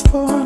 for